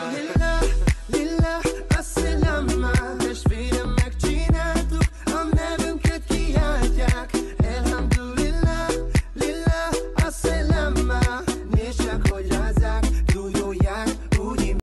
Hello.